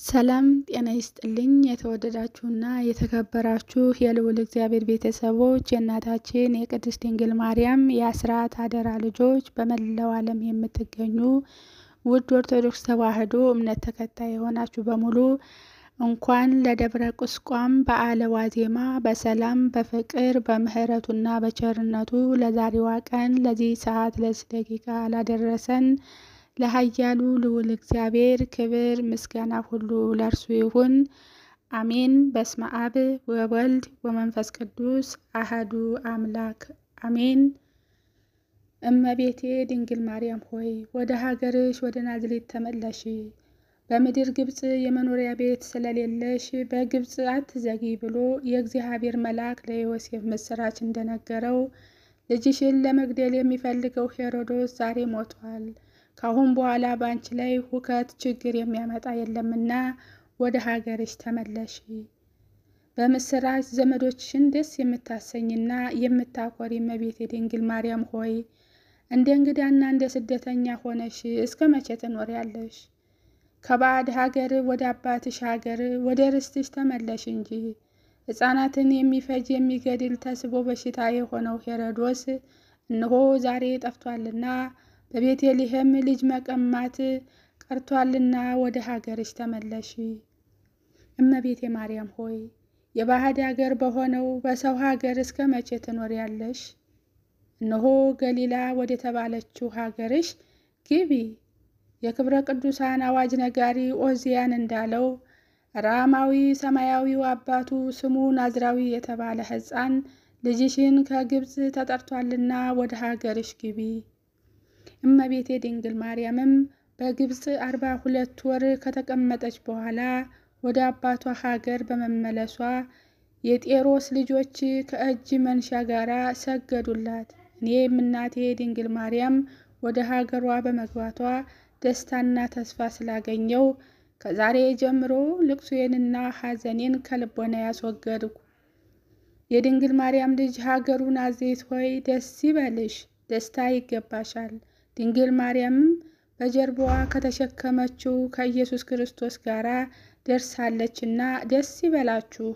ሰላም ጤና ይስጥልኝ። የተወደዳችሁና የተከበራችሁ የልዑል እግዚአብሔር ቤተሰቦች የእናታችን የቅድስት ድንግል ማርያም የአስራት አደራ ልጆች በመላው ዓለም የምትገኙ ውድ ኦርቶዶክስ ተዋሕዶ እምነት ተከታይ የሆናችሁ በሙሉ እንኳን ለደብረ ቁስቋም በዓለ ዋዜማ በሰላም በፍቅር በምሕረቱና በቸርነቱ ለዛሬዋ ቀን ለዚህ ሰዓት ለዚህ ደቂቃ ላደረሰን ለኃያሉ ልዑል እግዚአብሔር ክብር ምስጋና ሁሉ ለእርሱ ይሁን፣ አሜን። በስመ አብ ወወልድ ወመንፈስ ቅዱስ አሐዱ አምላክ አሜን። እመቤቴ ድንግል ማርያም ሆይ ወደ ሀገርሽ ወደ ናዝሬት ተመለሺ። በምድር ግብፅ የመኖሪያ ቤት ስለሌለሽ በግብፅ አትዘጊ ብሎ የእግዚአብሔር መልአክ ለዮሴፍ ምስራች እንደነገረው ልጅሽን ለመግደል የሚፈልገው ሄሮዶስ ዛሬ ሞቷል። ካሁን በኋላ በአንቺ ላይ ሁከት ችግር የሚያመጣ የለምና ወደ ሀገርሽ ተመለሺ። በምስራች ዘመዶችሽን ደስ የምታሰኝና የምታኮሪ እመቤቴ ድንግል ማርያም ሆይ እንደ እንግዳና እንደ ስደተኛ ሆነሽ እስከ መቼ ትኖሪያለሽ? ከባዕድ ሀገር ወደ አባትሽ ሀገር ወደ ርስትሽ ተመለሽ እንጂ ሕፃናትን የሚፈጅ የሚገድል ተስቦ በሽታ የሆነው ሄሮዶስ እነሆ ዛሬ ጠፍቷልና በቤተልሔም ልጅ መቀማት ቀርቷልና ወደ ሀገርሽ ተመለሺ። እመቤቴ ማርያም ሆይ የባዕድ ሀገር በሆነው በሰው ሀገር እስከ መቼ ትኖሪያለሽ? እነሆ ገሊላ ወደ ተባለችው ሀገርሽ ግቢ። የክብረ ቅዱሳን አዋጅ ነጋሪ ኦዚያን እንዳለው ራማዊ ሰማያዊው አባቱ ስሙ ናዝራዊ የተባለ ሕፃን ልጅሽን ከግብፅ ተጠርቷልና ወደ ሀገርሽ ግቢ። እመቤቴ ድንግል ማርያምም በግብፅ አርባ ሁለት ወር ከተቀመጠች በኋላ ወደ አባቷ ሀገር በመመለሷ የጤሮስ ልጆች ከእጅ መንሻ ጋር ሰገዱላት። እኔም እናቴ ድንግል ማርያም ወደ ሀገሯ በመግባቷ ደስታና ተስፋ ስላገኘው ከዛሬ ጀምሮ ልቅሶዬንና ሐዘኔን ከልቦና ያስወገድኩ። የድንግል ማርያም ልጅ ሀገሩ ናዝሬት ሆይ ደስ ይበልሽ፣ ደስታ ይገባሻል። ድንግል ማርያምም በጀርባዋ ከተሸከመችው ከኢየሱስ ክርስቶስ ጋር ደርሳለችና ደስ ይበላችሁ።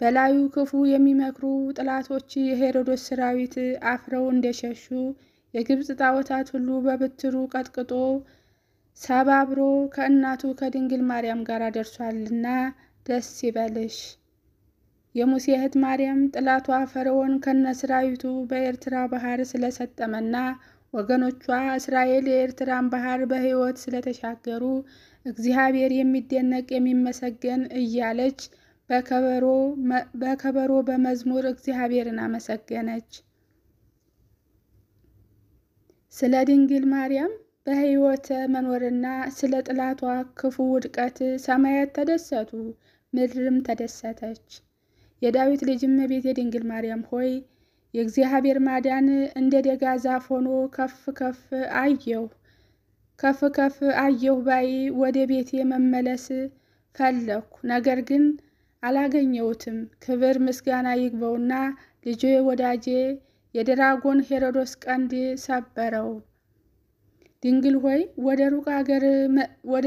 በላዩ ክፉ የሚመክሩ ጠላቶች የሄሮዶስ ሰራዊት አፍረው እንደሸሹ የግብፅ ጣዖታት ሁሉ በብትሩ ቀጥቅጦ ሰባብሮ ከእናቱ ከድንግል ማርያም ጋር ደርሷልና ደስ ይበልሽ። የሙሴ እህት ማርያም ጥላቷ ፈርዖን ከነሰራዊቱ በኤርትራ ባህር ስለሰጠመና ወገኖቿ እስራኤል የኤርትራን ባህር በሕይወት ስለተሻገሩ እግዚአብሔር የሚደነቅ የሚመሰገን እያለች በከበሮ በመዝሙር እግዚአብሔርን አመሰገነች። ስለ ድንግል ማርያም በሕይወተ መኖርና ስለ ጥላቷ ክፉ ውድቀት ሰማያት ተደሰቱ፣ ምድርም ተደሰተች። የዳዊት ልጅ እመቤቴ ድንግል ማርያም ሆይ የእግዚአብሔር ማዳን እንደ ደጋ ዛፍ ሆኖ ከፍ ከፍ አየሁ ከፍ ከፍ አየሁ ባይ ወደ ቤቴ መመለስ ፈለኩ፣ ነገር ግን አላገኘሁትም። ክብር ምስጋና ይግባውና ልጄ ወዳጄ የድራጎን ሄሮዶስ ቀንድ ሰበረው። ድንግል ሆይ ወደ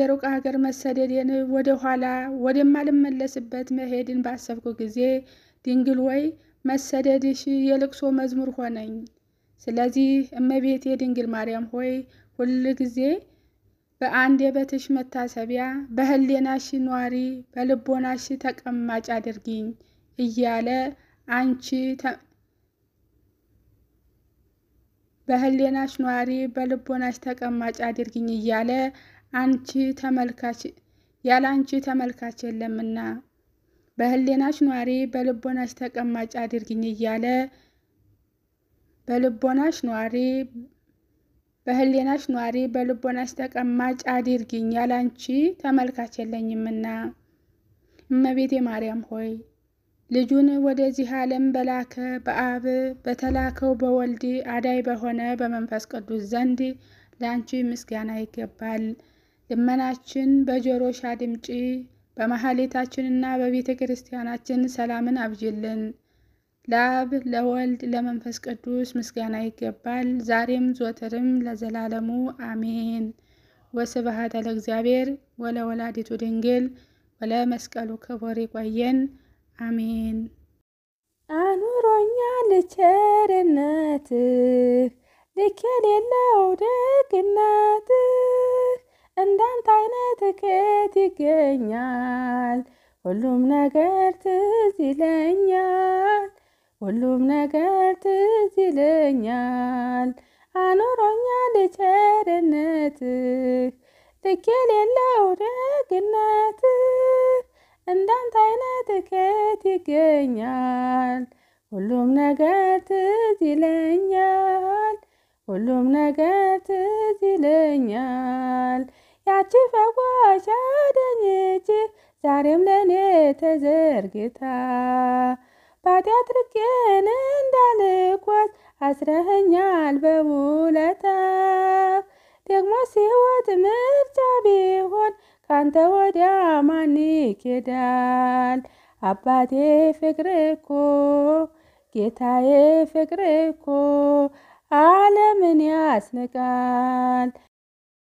ሩቅ ሀገር መሰደዴን ወደ ኋላ ወደማልመለስበት መሄድን ባሰብኩ ጊዜ ድንግል ሆይ መሰደድሽ የልቅሶ መዝሙር ሆነኝ። ስለዚህ እመቤቴ ድንግል ማርያም ሆይ ሁል ጊዜ በአንደበትሽ መታሰቢያ በሕሌናሽ ኗሪ በልቦናሽ ተቀማጭ አድርጊኝ እያለ አንቺ በሕሌናሽ ኗሪ በልቦናሽ ተቀማጭ አድርጊኝ እያለ አንቺ ተመልካች ያለ አንቺ ተመልካች የለምና በሕሌናሽ ኗሪ በልቦናሽ ተቀማጭ አድርጊኝ እያለ በልቦናሽ ኗሪ በሕሌናሽ ኗሪ በልቦናሽ ተቀማጭ አድርጊኝ ያለ አንቺ ተመልካች የለኝምና። እመቤቴ ማርያም ሆይ ልጁን ወደዚህ ዓለም በላከ በአብ በተላከው በወልድ አዳይ በሆነ በመንፈስ ቅዱስ ዘንድ ለአንቺ ምስጋና ይገባል። ልመናችን በጆሮሽ አድምጪ። በመሐሌታችንና በቤተ ክርስቲያናችን ሰላምን አብጅልን። ለአብ ለወልድ ለመንፈስ ቅዱስ ምስጋና ይገባል፣ ዛሬም ዞትርም ለዘላለሙ አሜን። ወስብሐት ለእግዚአብሔር ወለ ወላዲቱ ድንግል ወለ መስቀሉ ክቡር ይቆየን። አሜን። አኑሮኛል ቸርነትህ ልክ የሌለው ደግነትህ እንዳንተ አይነት ከየት ይገኛል? ሁሉም ነገር ትዝ ይለኛል፣ ሁሉም ነገር ትዝ ይለኛል። አኑሮኛል ቸርነትህ ልክ የሌለው ደግነትህ እንዳንተ አይነት ከየት ይገኛል? ሁሉም ነገር ትዝ ይለኛል፣ ሁሉም ነገር ትዝ ይለኛል። ያቺ ፈዋሽ እጅህ ዛሬም ለእኔ ተዘርግታ ባጢአት ርቄን እንዳልጓዝ አስረኸኛል በውለታ ደግሞ ሲወት ምርጫ ቢሆን ካንተ ወዲያ ማን ይኬዳል? አባቴ ፍቅር እኮ ጌታዬ ፍቅር እኮ ዓለምን ያስንቃል።